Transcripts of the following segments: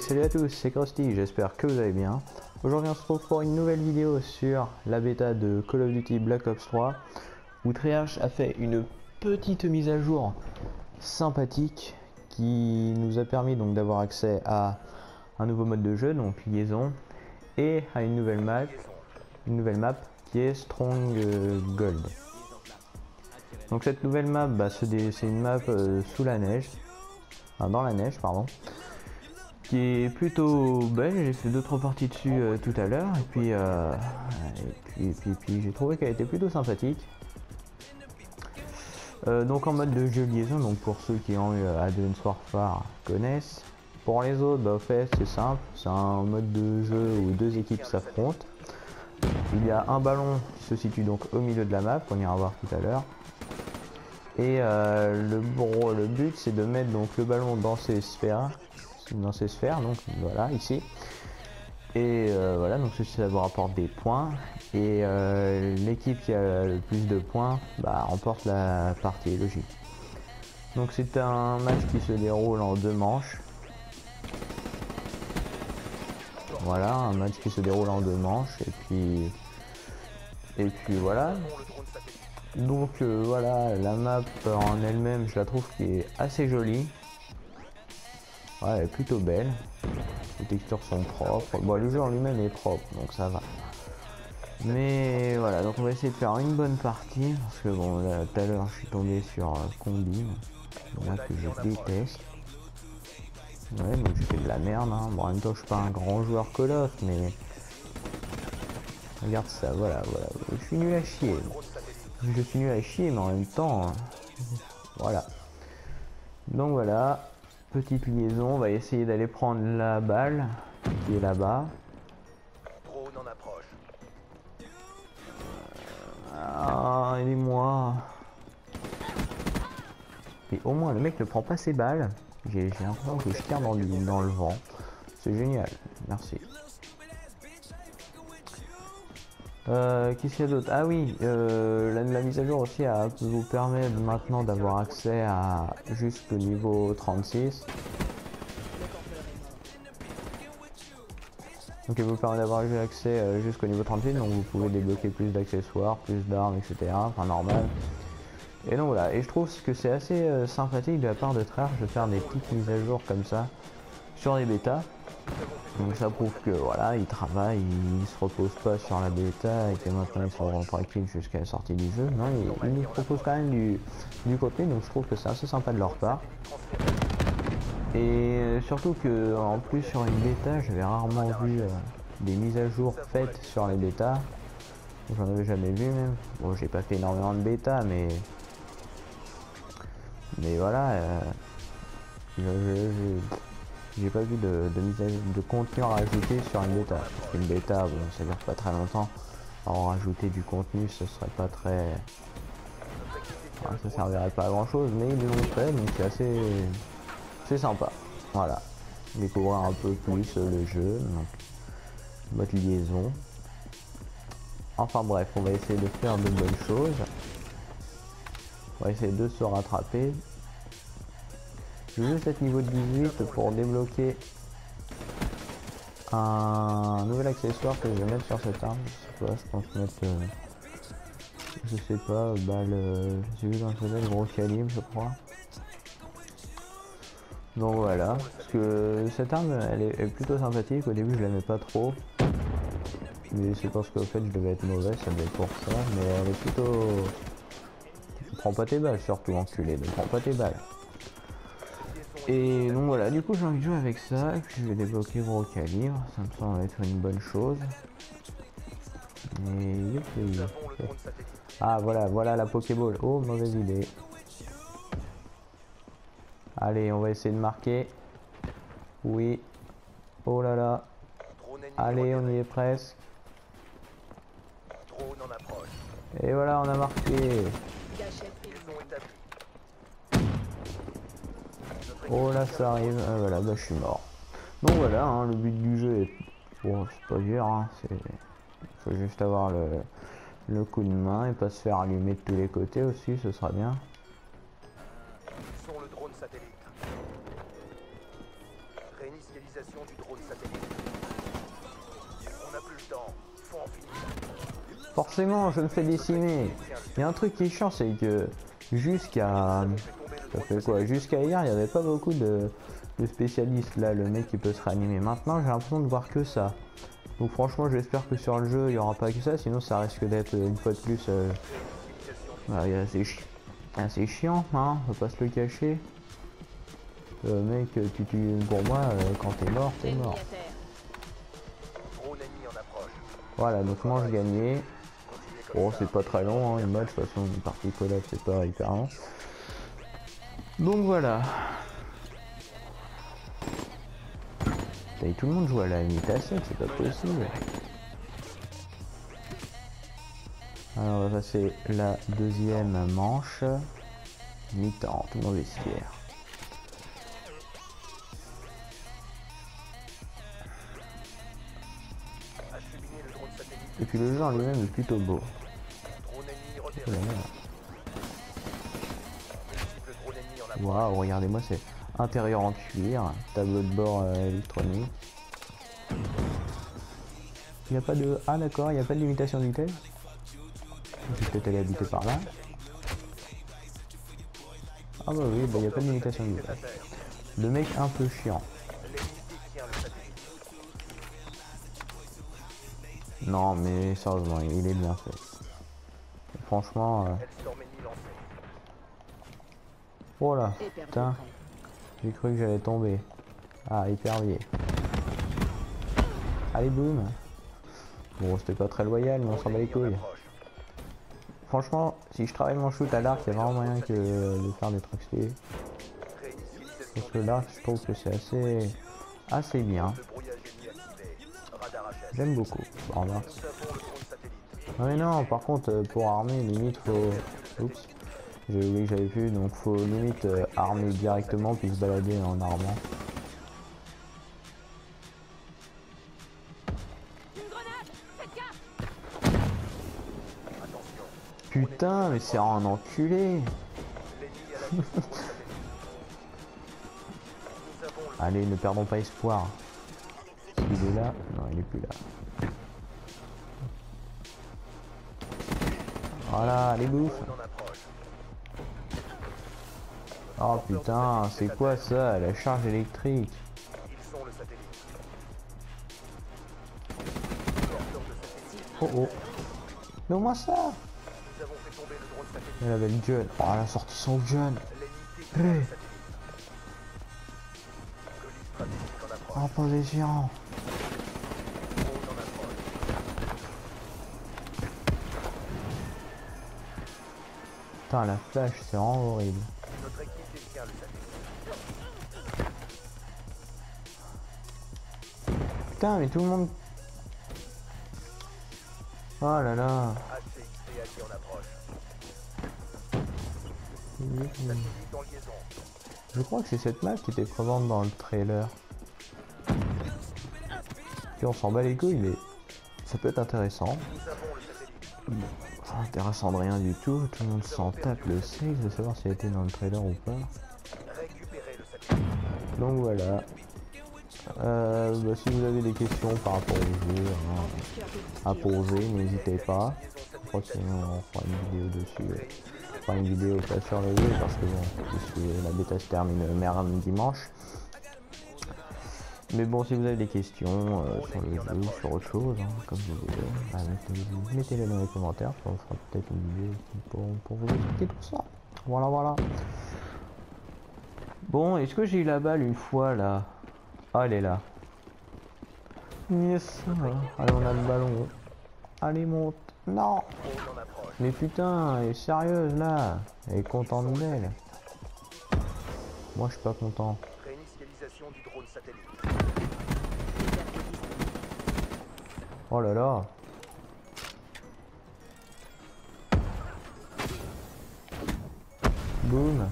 salut à tous, c'est Krusty, j'espère que vous allez bien. Aujourd'hui on se retrouve pour une nouvelle vidéo sur la bêta de Call of Duty Black Ops 3 où Triage a fait une petite mise à jour sympathique qui nous a permis donc d'avoir accès à un nouveau mode de jeu, donc liaison, et à une nouvelle map, une nouvelle map qui est Strong Gold. Donc cette nouvelle map, bah, c'est une map euh, sous la neige, enfin, dans la neige pardon, qui est plutôt belle, j'ai fait 2-3 parties dessus euh, tout à l'heure, et puis, euh, et puis, j'ai trouvé qu'elle était plutôt sympathique. donc en mode de jeu liaison, donc pour ceux qui ont eu Advance Warfare connaissent. Pour les autres, bah, fait c'est simple, c'est un mode de jeu où deux équipes s'affrontent. Il y a un ballon qui se situe donc au milieu de la map, qu'on ira voir tout à l'heure. Et euh, le, le but c'est de mettre donc le ballon dans ces sphères, dans ces sphères, donc voilà ici. Et euh, voilà, donc ceci ça vous rapporte des points. Et euh, l'équipe qui a le plus de points bah, remporte la partie logique. Donc c'est un match qui se déroule en deux manches. Voilà, un match qui se déroule en deux manches et puis et puis voilà. Donc euh, voilà, la map en elle-même, je la trouve qui est assez jolie. Ouais, elle est plutôt belle. Les textures sont propres. Bon, le jeu en lui-même est propre, donc ça va. Mais voilà, donc on va essayer de faire une bonne partie. Parce que bon, là, tout à l'heure, je suis tombé sur euh, Combine. Là que je déteste. Ouais, donc j'ai fait de la merde. Hein. Bon, en même temps, je suis pas un grand joueur Call of, mais... Regarde ça, voilà, voilà. Je suis nul à chier. Je suis nul à chier, mais en même temps... Hein. Voilà. Donc voilà. Petite liaison, on va essayer d'aller prendre la balle qui est là-bas. Ah, aidez-moi. Et au moins, le mec ne prend pas ses balles. J'ai l'impression que je tire dans, dans le vent. C'est génial. Merci. Euh, Qu'est-ce qu'il y a d'autre? Ah oui, euh, la, mise à jour aussi vous permet maintenant d'avoir accès à jusqu'au niveau 36. Donc il vous permet d'avoir accès euh, jusqu'au niveau 38, donc vous pouvez débloquer plus d'accessoires, plus d'armes, etc. Enfin normal. Et donc voilà, et je trouve que c'est assez euh, sympathique de la part de Treyarch de faire des petites mises à jour comme ça sur les bêtas. Donc ça prouve que voilà, ils travaillent, ils se reposent pas sur la bêta et que maintenant ils sont tranquilles jusqu'à la sortie du jeu. Non, ils, nous proposent quand même du, du donc je trouve que c'est assez sympa de leur part. Et euh, surtout que en plus sur une bêta, j'avais rarement vu euh, des mises à jour faites sur les bêtas. J'en avais jamais vu même. Bon, j'ai pas fait énormément de bêta, mais mais voilà, euh, j'ai pas vu de, de, de contenu à rajouter sur une bêta. Qu'une bêta, ça dure pas très longtemps. Alors rajouter du contenu, ce serait pas très... ça servirait pas à grand chose, mais ils l'ont fait, donc c'est assez... C'est sympa. Voilà. Découvrir un peu plus le jeu. Donc, liaison. Enfin bref, on va essayer de faire de bonnes choses. On va essayer de se rattraper. Je vais juste être niveau 18 pour débloquer un nouvel accessoire que je vais mettre sur cette arme. Je sais pas, je pense mettre... Euh, je sais pas, balle... Euh, j'ai vu dans le gros calibre je crois. Donc voilà, parce que cette arme elle est, plutôt sympathique, au début je l'aimais pas trop. Mais c'est parce qu'au fait je devais être mauvais, ça devait être pour ça, mais elle est plutôt prends pas tes balles surtout enculé, ne prends pas tes balles. Et donc voilà, du coup j'ai envie de jouer avec ça, et puis je vais débloquer gros calibre, ça me semble être une bonne chose. Ah voilà, voilà la Pokéball. Oh mauvaise idée. Allez, on va essayer de marquer. Oui. Oh là là. Allez, on y est presque. Et voilà, on a marqué. Oh là ça arrive, ah, voilà bah je suis mort. Donc voilà, hein, le but du jeu est... Bon c'est pas dur, hein, c'est... faut juste avoir le... le coup de main et pas se faire allumer de tous les côtés aussi, ce sera bien. le drone satellite. Réinitialisation du drone satellite. On n'a plus le temps. Faut en finir. Forcément, je me fais décimer. Il y a un truc qui est chiant, c'est que jusqu'à... Jusqu'à hier, il n'y avait pas beaucoup de, spécialistes. Là, le mec qui peut se réanimer. Maintenant, j'ai l'impression de voir que ça. Donc franchement, j'espère que sur le jeu, il n'y aura pas que ça. Sinon, ça risque d'être une fois de plus... Euh... Assez chiant, hein On va pas se le cacher. Euh, mec, tu, tu, pour moi, euh, quand t'es mort, t'es mort. Voilà, donc manche gagnée. Bon, c'est pas très long, hein, une match, de toute façon, une partie collab, c'est pas hyper long. Donc voilà. Tout le monde joue à la imitation, c'est pas possible. Alors, on va passer la deuxième manche. Mi-temps, tout le monde vestiaire. Et puis le jeu en lui-même est plutôt beau. Oh Waouh, regardez-moi, c'est intérieur en cuir, tableau de bord euh, électronique. Il n'y a pas de... Ah d'accord, il n'y a pas de limitation de vitesse? Je vais peut-être aller habiter par là. Ah bah oui, bah il n'y a pas de limitation de vitesse. Le mec un peu chiant. Non mais sérieusement, il est bien fait. Franchement... euh, Lancé. Voilà, putain, j'ai cru que j'allais tomber. Ah, épervier. Allez, boum. Bon, c'était pas très loyal, mais on s'en bat les couilles. Franchement, si je travaille mon shoot à l'arc, il y a vraiment moyen que de faire des trucs stylés. Parce que l'arc, je trouve que c'est assez, assez bien. J'aime beaucoup. Bon, là. Non mais non, par contre, euh, pour armer, limite, faut... Oups. J'ai oublié que j'avais vu, donc faut limite euh, armer directement puis se balader en armant. Putain, mais c'est un enculé Allez, ne perdons pas espoir. Qu'il est là Non, il est plus là. Voilà, allez bouffe drone en approche. Oh putain, c'est quoi ça La charge électrique. Oh oh Mais moi ça Nous avons fait tomber le drone satellite. Elle avait le gun. Oh, elle a sorti son gun. En position Drone en approche. Putain, la flash, c'est vraiment horrible. Putain, mais tout le monde... Oh là là. Je crois que c'est cette map qui était présente dans le trailer. Puis on s'en bat les couilles, mais ça peut être intéressant. Enfin, intéressant de rien du tout. Tout le monde s'en tape le sexe de savoir si elle était dans le trailer ou pas. Donc voilà. Euh, bah, si vous avez des questions par rapport au jeu hein, à poser, n'hésitez pas. Je crois que sinon on fera une vidéo dessus. euh, On fera une vidéo sur le jeu parce que bon, la bêta se termine mercredi dimanche. Mais bon, si vous avez des questions euh, sur le jeu, sur autre chose, hein, comme vous voulez, bah, mettez- mettez-les dans les commentaires. On fera peut-être une vidéo pour, pour vous expliquer tout ça. Voilà, voilà. Bon, est-ce que j'ai eu la balle une fois là? Ah, elle est là. Yes. Allez, on a le ballon. Allez, monte. Non. Mais putain, elle est sérieuse là. Elle est contente d'elle. Moi, je suis pas content. Oh là là. Boum.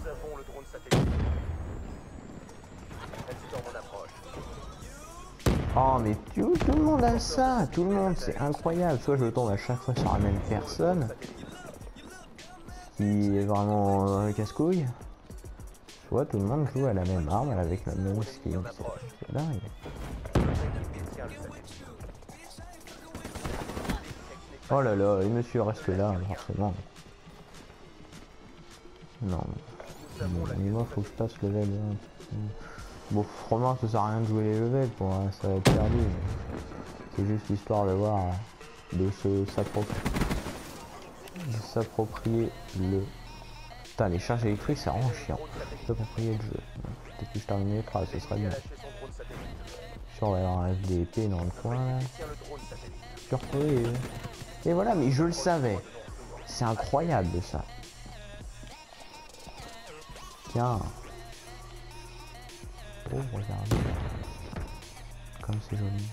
Oh mais tout, le monde a ça, tout le monde, c'est incroyable. Soit je tombe à chaque fois sur la même personne, qui est vraiment euh, casse-couille. fois, tout le monde joue à la même arme avec la même skin. Le. Oh là là, et monsieur reste là, forcément. Non, faut que je passe level 1. Bon, franchement, ça sert à rien de jouer les levels pour hein, ça va être perdu. C'est juste histoire de voir, euh, de se s'approprier le. Putain, les charges électriques, c'est vraiment chiant. S'approprier le jeu. Peut-être que je termine les phrases, ce serait bien. Sûr, on va avoir un dans le coin là. Surpris. Et voilà, mais je le savais. C'est incroyable ça. Tiens. Oh, regardez. Comme c'est joli.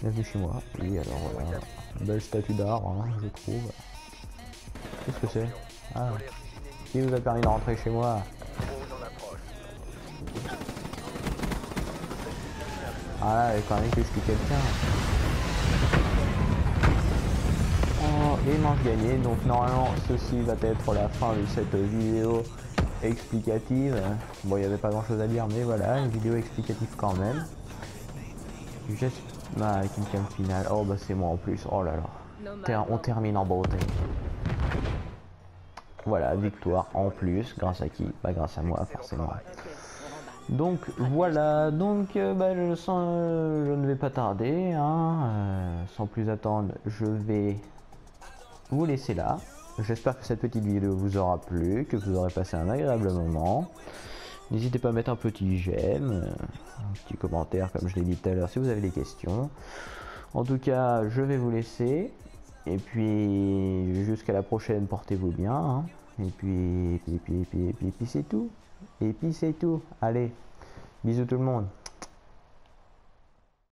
Bienvenue chez moi. Oui, alors voilà. Belle statue d'art, hein, je trouve. Qu'est-ce que c'est? Ah, qui vous a permis de rentrer chez moi? Ah là, il même que je suis quelqu'un. Oh, et manche gagnée. Donc normalement, ceci va être la fin de cette vidéo explicative. Bon, il n'y avait pas grand chose à dire, mais voilà, une vidéo explicative quand même. Juste une cam finale. Oh bah c'est moi en plus. Oh là là. Ter- on termine en beauté. Voilà, victoire en plus. Grâce à qui? Bah grâce à moi, forcément. Donc voilà, donc euh, bah, je, sens, euh, je ne vais pas tarder, hein, euh, sans plus attendre, je vais vous laisser là. J'espère que cette petite vidéo vous aura plu, que vous aurez passé un agréable moment. N'hésitez pas à mettre un petit j'aime, un petit commentaire comme je l'ai dit tout à l'heure si vous avez des questions. En tout cas, je vais vous laisser. Et puis jusqu'à la prochaine, portez-vous bien. hein. Et puis, et puis, et puis, et puis c'est tout. Et puis c'est tout. Allez, bisous tout le monde.